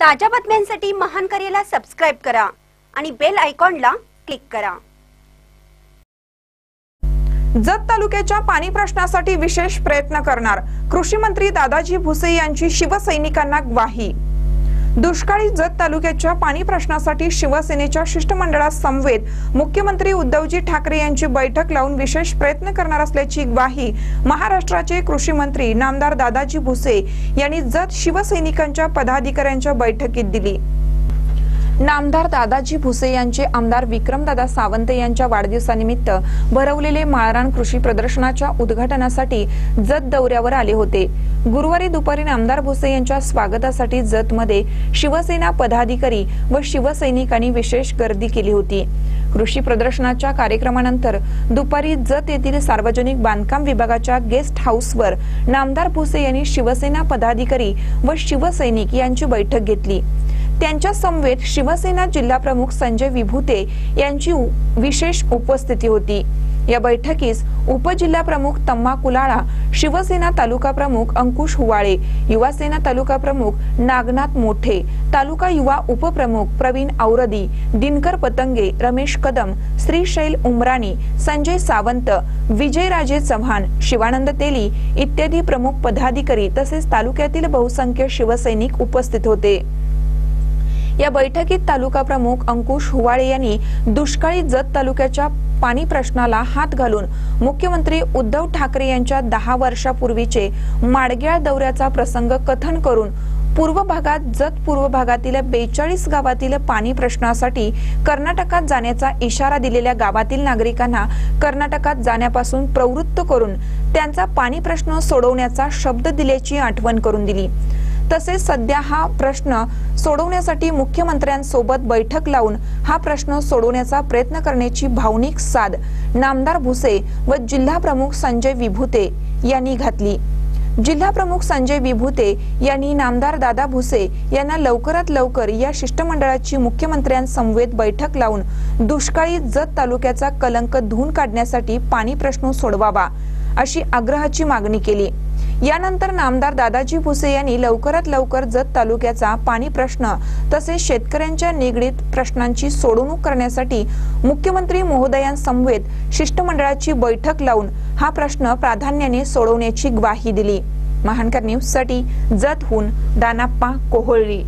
ताज्या बातम्यांसाठी महान करेला सबस्क्राईब करा आणि बेल आयकॉनला क्लिक करा. जत तालुक्याच्या पाणी प्रश्नासाठी विशेष प्रयत्न करणार कृषी मंत्री दादाजी भुसे यांची शिवसैनिकांना ग्वाही. दुष्काळी जत तालुक्याच्या पाणी प्रश्नासाठी शिवसेनेच्या शिष्टमंडळात समवेत मुख्यमंत्री उद्धवजी ठाकरे यांची बैठक लावून विशेष प्रयत्न करणार असल्याची ग्वाही महाराष्ट्राचे कृषी मंत्री नामदार दादाजी भुसे यांनी जत शिवसैनिकांच्या पदाधिकाऱ्यांच्या बैठकीत दिली. नामदार दादाजी भुसे यांचे आमदार विक्रमदादा सावंत यांच्या वाढदिवसानिमित्त भरवलेले माळरान कृषी प्रदर्शनाच्या उद्घाटनासाठी जत दौऱ्यावर आले होते. गुरुवारी दुपारी नामदार भुसे यांच्या स्वागतासाठी जतमध्ये शिवसेना पदाधिकारी व शिवसैनिकांनी विशेष गर्दी केली होती. कृषी प्रदर्शनाच्या कार्यक्रमानंतर दुपारी जत येथील सार्वजनिक बांधकाम विभागाच्या गेस्ट हाऊसवर नामदार भुसे यांनी शिवसेना पदाधिकारी व शिवसैनिक यांची बैठक घेतली. त्यांच्या समवेत शिवसेना जिल्हाप्रमुख संजय विभूते यांची विशेष उपस्थिती होती. या बैठकीस उपजिल्हाप्रमुख तम्मा कुलाळा शिवसेना तालुका प्रमुख अंकुश हुवाळे युवासेना तालुका प्रमुख नागनाथ मोठे तालुका युवा उपप्रमुख प्रवीण औरदी दिनकर पतंगे रमेश कदम श्रीशैल उमराणी संजय सावंत विजयराजे चव्हाण शिवानंद तेली इत्यादी प्रमुख पदाधिकारी तसेच तालुक्यातील बहुसंख्य शिवसैनिक उपस्थित होते. या बैठकीत तालुका प्रमुख अंकुश हुवाळे यांनी दुष्काळी जत तालुक्याच्या पाणी प्रश्नाला हात घालून मुख्यमंत्री उद्धव ठाकरे यांच्या दहा वर्षापूर्वीचे माडग्याळ दौऱ्याचा प्रसंग कथन करून पूर्व भागात जत पूर्व भागातील बेचाळीस गावातील पाणी प्रश्नासाठी कर्नाटकात जाण्याचा इशारा दिलेल्या गावातील नागरिकांना कर्नाटकात जाण्यापासून प्रवृत्त करून त्यांचा पाणी प्रश्न सोडवण्याचा शब्द दिल्याची आठवण करून दिली. तसेच सध्या हा प्रश्न सोडवण्यासाठी मुख्यमंत्र्यांसोबत बैठक लावून हा प्रश्न सोडवण्याचा प्रयत्न करण्याची भावनिक साध नामदार भुसे व जिल्हा प्रमुख संजय विभूते यांनी घातली. जिल्हा प्रमुख संजय विभूते यांनी नामदार दादा भुसे यांना लवकरात लवकर या शिष्टमंडळाची मुख्यमंत्र्यांसमवेत बैठक लावून दुष्काळी जत तालुक्याचा कलंक धुवून काढण्यासाठी पाणी प्रश्न सोडवावा अशी आग्रहाची मागणी केली. यानंतर नामदार दादाजी भुसे यांनी लवकरात लवकर जत तालुक्याचा पाणी प्रश्न तसेच शेतकऱ्यांच्या निगडीत प्रश्नांची सोडवणूक करण्यासाठी मुख्यमंत्री महोदयांसमवेत शिष्टमंडळाची बैठक लावून हा प्रश्न प्राधान्याने सोडवण्याची ग्वाही दिली. महानकर न्यूजसाठी जतहून दानाप्पा कोहोळी.